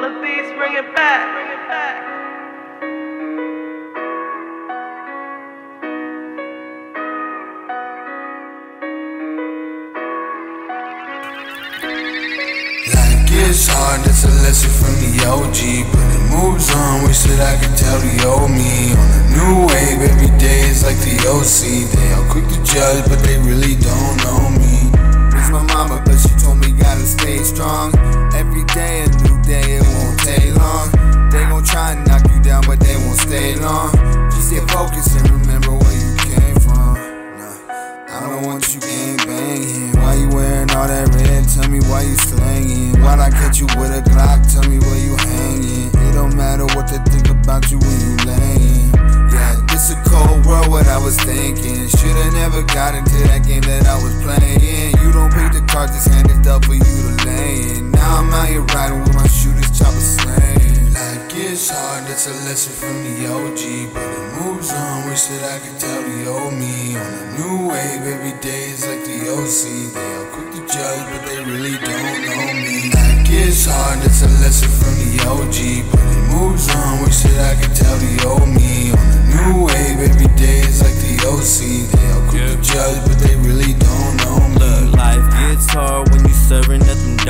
the beats, bring it back. Bring it back. Gets hard, that's a lesson from the OG. But it moves on, wish that I could tell the old me. On a new wave, every day is like the OC. They all quick to judge, but they really don't thinking. Should've never got into that game that I was playing. You don't pick the cards that's handed up for you to lay in. Now I'm out here riding with my shooters, chopper slaying. Life gets hard, that's a lesson from the OG. But it moves on, wish that I could tell the old me. On a new wave, every day is like the OC. They all quick to judge, but they really don't know me. Life gets hard, that's a lesson from the OG. But it moves on, wish that I could tell the old me.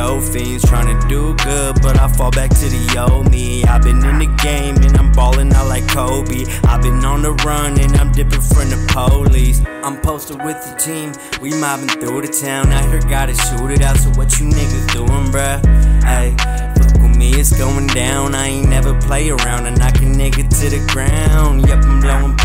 Dope fiends. Trying to do good, but I fall back to the old me. I've been in the game and I'm balling out like Kobe. I've been on the run and I'm dipping from the police. I'm posted with the team, we mobbing through the town. I here, gotta shoot it out. So what you niggas doing, bruh? With me, it's going down. I ain't never play around and knock a nigga to the ground. Yep, I'm blowing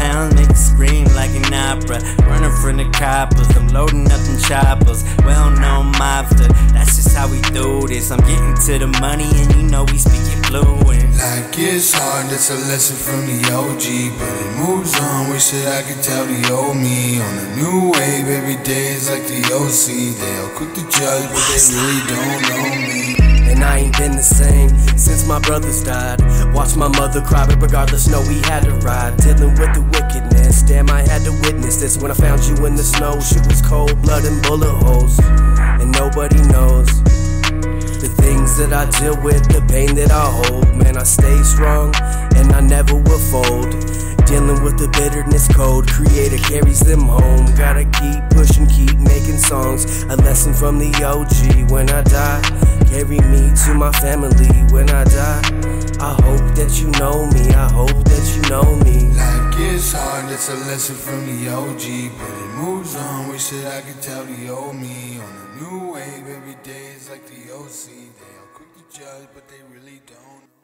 known that's just how we do this. I'm getting to the money and you know we speaking fluent. Like it's hard, that's a lesson from the OG. But it moves on, wish that I could tell the old me. On a new wave, every day is like the OC. They all quick to judge, but they really don't know me. And I ain't been the same since my brothers died. Watched my mother cry, but regardless, know we had to ride. Dealing with the wickedness, damn, I had to witness this. When I found you in the snow, shit was cold, blood and bullet holes. And nobody knows the things that I deal with, the pain that I hold. Man, I stay strong and I never will fold. Dealing with the bitterness code, creator carries them home. Gotta keep pushing, keep making songs. A lesson from the OG when I die. Carry me to my family when I die. I hope that you know me, I hope that you know me. Gets hard, that's a lesson from the OG. But it moves on, wish that I could tell the old me. On a new wave, every day is like the OC. They all quick to judge, but they really don't.